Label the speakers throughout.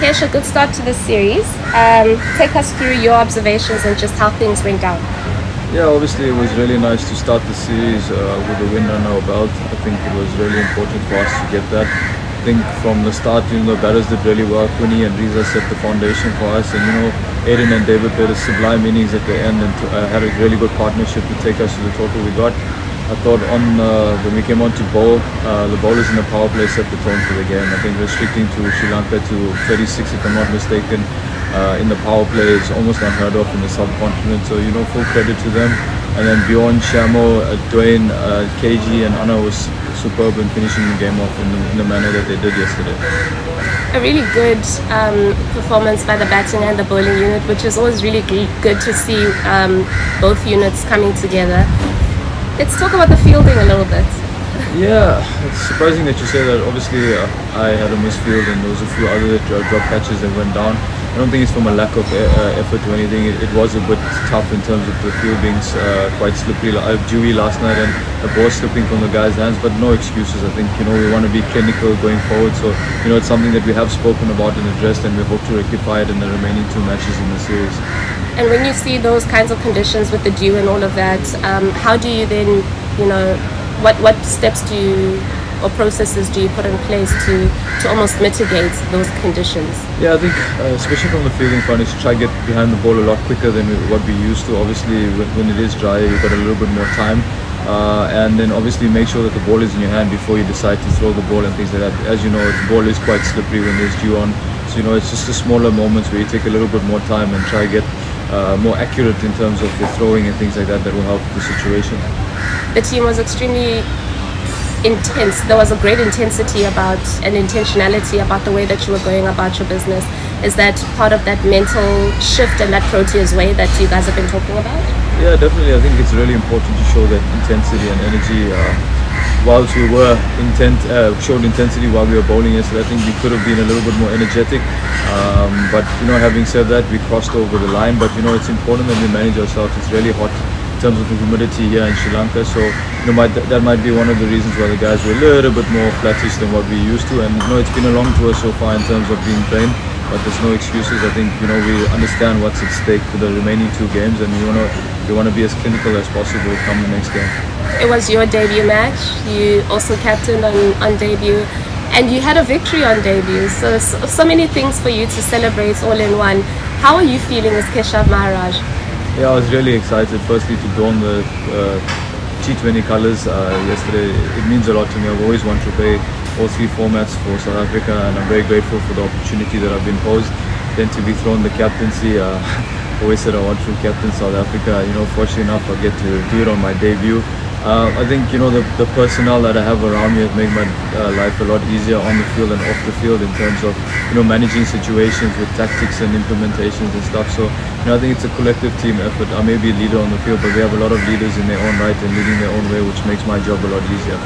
Speaker 1: Kesh, a good start to this series. Um, take us through your observations and just how things went down.
Speaker 2: Yeah, obviously it was really nice to start the series uh, with a win on our belt. I think it was really important for us to get that. I think from the start, you know, the batters did really well. Kuni and Reeza set the foundation for us, and you know, Aiden and David played a sublime innings at the end and uh, had a really good partnership to take us to the total we got. I thought on uh, when we came on to bowl, uh, the bowlers in the power play set the tone for the game. I think restricting to Sri Lanka to 36, if I'm not mistaken, uh, in the power play is almost unheard of in the subcontinent. So you know, full credit to them. And then Bjorn, Shamo, uh, Dwayne, uh, KG, and Anna was superb in finishing the game off in the, in the manner that they did yesterday.
Speaker 1: A really good um, performance by the batting and the bowling unit, which is always really good to see um, both units coming together. Let's talk about the fielding a little bit.
Speaker 2: Yeah, it's surprising that you say that. Obviously, uh, I had a misfield and there was a few other drop catches that went down. I don't think it's from a lack of uh, effort or anything. It, it, was a bit tough in terms of the field being uh, quite slippery, uh, dewy last night and the ball slipping from the guys' hands, but no excuses. I think, you know, we want to be clinical going forward. So, you know, it's something that we have spoken about and addressed and we hope to rectify it in the remaining two matches in the series.
Speaker 1: And when you see those kinds of conditions with the dew and all of that, um, how do you then, you know, what what steps do you or processes do you put in place to to almost mitigate those conditions?
Speaker 2: Yeah, I think uh, especially from the fielding front is to try get behind the ball a lot quicker than what we used to. Obviously, when, when it is dry, you've got a little bit more time. Uh, and then obviously make sure that the ball is in your hand before you decide to throw the ball and things like that. As you know, the ball is quite slippery when there's dew on. So you know, it's just the smaller moments where you take a little bit more time and try to get uh, more accurate in terms of the throwing and things like that that will help the situation.
Speaker 1: The team was extremely intense. There was a great intensity about and intentionality about the way that you were going about your business. Is that part of that mental shift and that Proteas way that you guys have been talking about?
Speaker 2: Yeah, definitely. I think it's really important to show that intensity and energy. Uh, whilst we were intent, uh, showed intensity while we were bowling yesterday, I think we could have been a little bit more energetic. Um, but you know, having said that, we crossed over the line. But you know, it's important that we manage ourselves. It's really hot in terms of the humidity here in Sri Lanka. So you know, might, that might be one of the reasons why the guys were a little bit more flattish than what we used to. And you know, it's been a long tour so far in terms of being trained but there's no excuses. I think you know we understand what's at stake for the remaining two games, and we want to we want to be as clinical as possible come the next game.
Speaker 1: It was your debut match. You also captained on on debut, and you had a victory on debut. So so, so many things for you to celebrate all in one. How are you feeling as Keshav Maharaj?
Speaker 2: Yeah, I was really excited. Firstly, to don the uh, T20 colours uh, yesterday, it means a lot to me. I've always wanted to play all three formats for South Africa and I'm very grateful for the opportunity that I've been posed. Then to be thrown the captaincy, uh, always said I want to captain South Africa. You know, fortunately enough, I get to do it on my debut. Uh, I think you know the, the personnel that I have around me has made my uh, life a lot easier on the field and off the field in terms of you know managing situations with tactics and implementations and stuff. So you know I think it's a collective team effort. I may be a leader on the field, but we have a lot of leaders in their own right and leading their own way, which makes my job a lot easier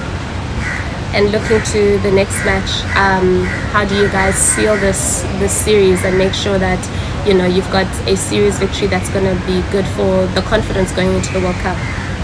Speaker 1: and looking to the next match, um, how do you guys seal this this series and make sure that you know you've got a series victory that's going to be good for the confidence going into the World Cup?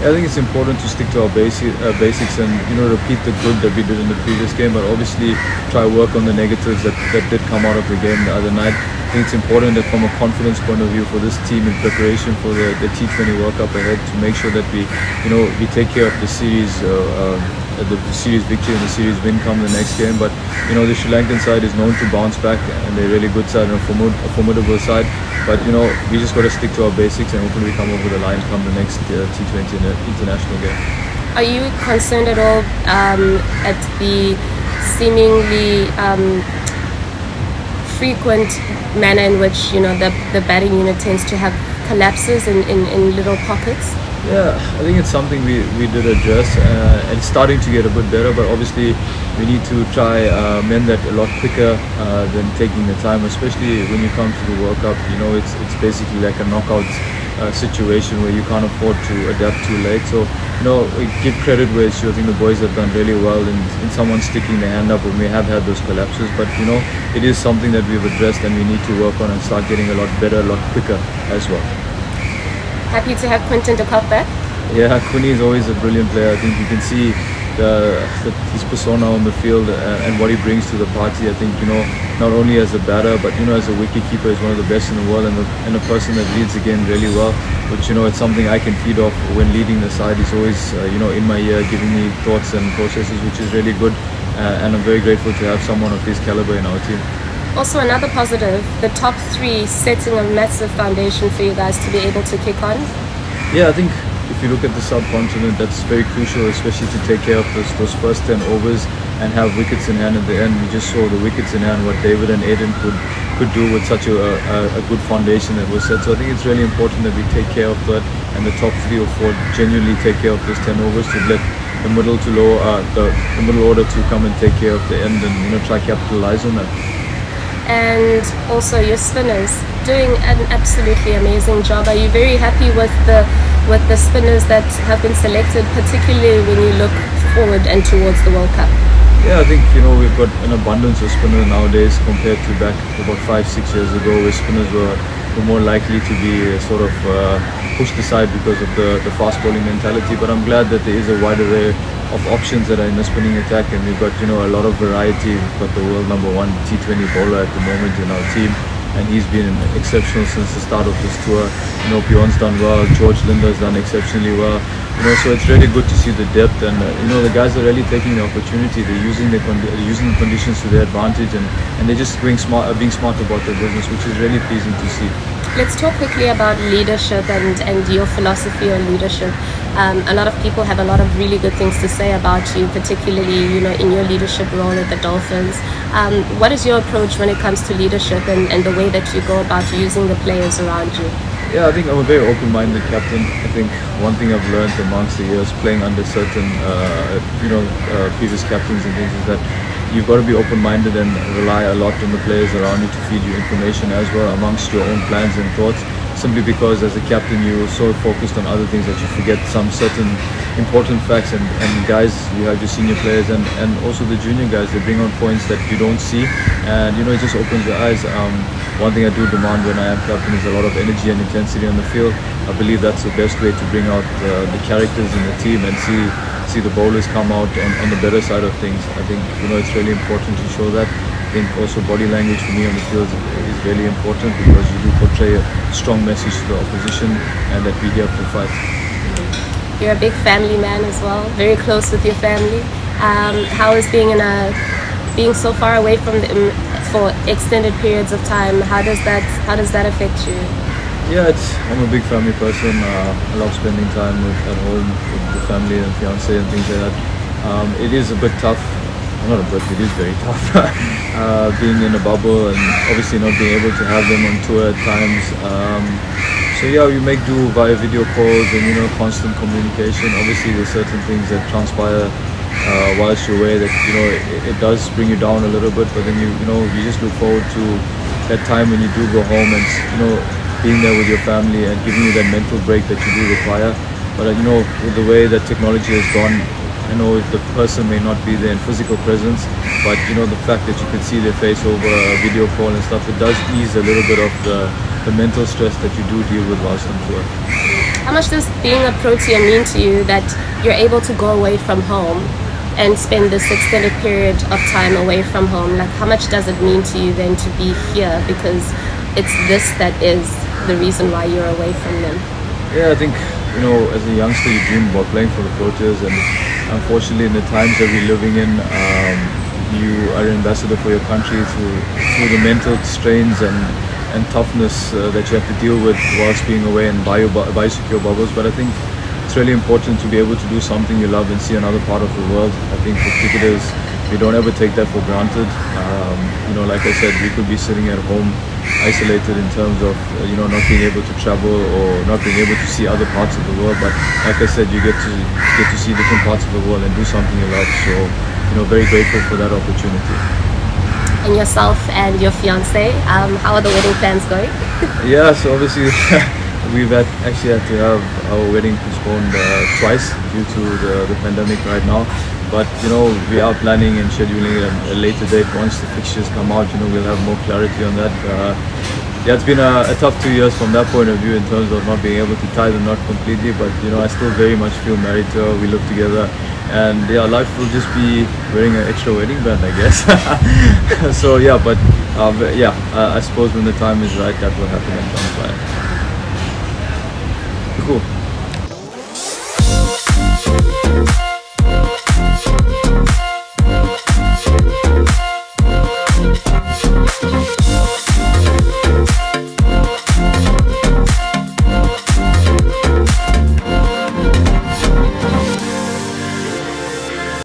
Speaker 2: I think it's important to stick to our basic, uh, basics and you know repeat the good that we did in the previous game, but obviously try work on the negatives that, that did come out of the game the other night. I think it's important that from a confidence point of view for this team in preparation for the, the T20 World Cup ahead to make sure that we you know we take care of the series. Uh, um, the series victory and the series win come the next game. But you know the Sri Lankan side is known to bounce back, and they're a really good side and a, formidable side. But you know we just got to stick to our basics and hopefully we come over the line come the next uh, T20 international game.
Speaker 1: Are you concerned at all um, at the seemingly um, frequent manner in which you know the, the batting unit tends to have collapses in, in, in little pockets?
Speaker 2: Yeah, I think it's something we, we did address uh, and starting to get a bit better, but obviously we need to try uh, mend that a lot quicker uh, than taking the time, especially when you come to the World Cup. You know, it's it's basically like a knockout uh, situation where you can't afford to adapt too late. So, you know, give credit where it's due. I think the boys have done really well in, in someone sticking their hand up when we have had those collapses. But, you know, it is something that we've addressed and we need to work on and start getting a lot better, a lot quicker as well
Speaker 1: happy to have Quinton de Kock back.
Speaker 2: Yeah, Kuni is always a brilliant player. I think you can see the, the, his persona on the field and, and, what he brings to the party. I think you know not only as a batter but you know as a wicket keeper is one of the best in the world and, the, and a person that leads game really well. Which you know it's something I can feed off when leading the side. He's always uh, you know in my ear giving me thoughts and processes, which is really good. Uh, and I'm very grateful to have someone of his caliber in our team.
Speaker 1: Also, another positive, the top three setting a massive foundation for you guys to be able to kick on.
Speaker 2: Yeah, I think if you look at the subcontinent, that's very crucial, especially to take care of those, those first 10 overs and have wickets in hand at the end. We just saw the wickets in hand, what David and Aiden could could do with such a, a, a, good foundation that was set. So I think it's really important that we take care of that and the top three or four genuinely take care of those 10 overs to let the middle to low, uh, the, the middle order to come and take care of the end and you know try capitalize on that.
Speaker 1: And also your spinners doing an absolutely amazing job. Are you very happy with the with the spinners that have been selected, particularly when you look forward and towards the World Cup?
Speaker 2: Yeah, I think you know we've got an abundance of spinners nowadays compared to back about five, six years ago, where spinners were, were more likely to be sort of uh, pushed aside because of the, the fast bowling mentality. But I'm glad that there is a wide array of options that are in the spinning attack, and we've got you know a lot of variety. We've got the world number one T20 bowler at the moment in our team and he's been exceptional since the start of this tour. You know, Pion's done well, George Linde's done exceptionally well. You know, so it's really good to see the depth, and uh, you know, the guys are really taking the opportunity. They're using the using the conditions to their advantage, and, and they're just being smart, being smart about their business, which is really pleasing to see.
Speaker 1: Let's talk quickly about leadership and, and your philosophy on leadership. Um, a lot of people have a lot of really good things to say about you, particularly you know in your leadership role at the Dolphins. Um, what is your approach when it comes to leadership and, and the way that you go about using the players around you?
Speaker 2: Yeah, I think I'm a very open-minded captain. I think one thing I've learned amongst the years playing under certain, uh, you know, uh, previous captains and things is that you've got to be open-minded and rely a lot on the players around you to feed you information as well amongst your own plans and thoughts simply because as a captain you're so focused on other things that you forget some certain important facts and, and guys you have your senior players and, and also the junior guys they bring on points that you don't see. And you know it just opens your eyes. Um, one thing I do demand when I am captain is a lot of energy and intensity on the field. I believe that's the best way to bring out uh, the characters in the team and see see the bowlers come out on, on the better side of things. I think you know it's really important to show that. I think also body language for me on the field is really important because you do portray a strong message to the opposition and that we have to fight.
Speaker 1: You're a big family man as well, very close with your family. Um, how is being in a being so far away from them for extended periods of time? How does that how does that affect you?
Speaker 2: Yeah, I'm a big family person. Uh, I love spending time with, at home with the family and fiance and things like that. Um, it is a bit tough. Not a bit, it is very tough. uh, being in a bubble and obviously not being able to have them on tour at times. Um, so yeah, you make do via video calls and you know constant communication. Obviously, there's certain things that transpire uh, whilst you're away that you know it, it, does bring you down a little bit. But then you you know you just look forward to that time when you do go home and you know being there with your family and giving you that mental break that you do require. But you know, with the way that technology has gone, I know the person may not be there in physical presence, but you know the fact that you can see their face over a video call and stuff, it does ease a little bit of the, the mental stress that you do deal with whilst on tour.
Speaker 1: How much does being a Protea mean to you that you're able to go away from home and spend this extended period of time away from home? Like, how much does it mean to you then to be here? Because it's this that is the reason why you're away from them?
Speaker 2: Yeah, I think you know, as a youngster, you dream about playing for the Proteas, and unfortunately, in the times that we're living in, um, you are an ambassador for your country through through the mental strains and and toughness uh, that you have to deal with whilst being away in bio biosecure bubbles. But I think it's really important to be able to do something you love and see another part of the world. I think for cricketers, we don't ever take that for granted. Um, you know, like I said, we could be sitting at home isolated in terms of uh, you know not being able to travel or not being able to see other parts of the world. But like I said, you get to get to see different parts of the world and do something you love. So you know, very grateful for that opportunity.
Speaker 1: And yourself and your fiance, um, how are the wedding plans going?
Speaker 2: yeah, so obviously. we've had, actually had to have our wedding postponed uh, twice due to the, the pandemic right now. But you know, we are planning and scheduling a, a later date once the fixtures come out. You know, we'll have more clarity on that. Uh, yeah, it's been a, a, tough two years from that point of view in terms of not being able to tie the knot completely. But you know, I still very much feel married to her. We live together, and yeah, life will just be wearing an extra wedding band, I guess. so yeah, but um, yeah, uh, I suppose when the time is right, that will happen and comes by. Cool.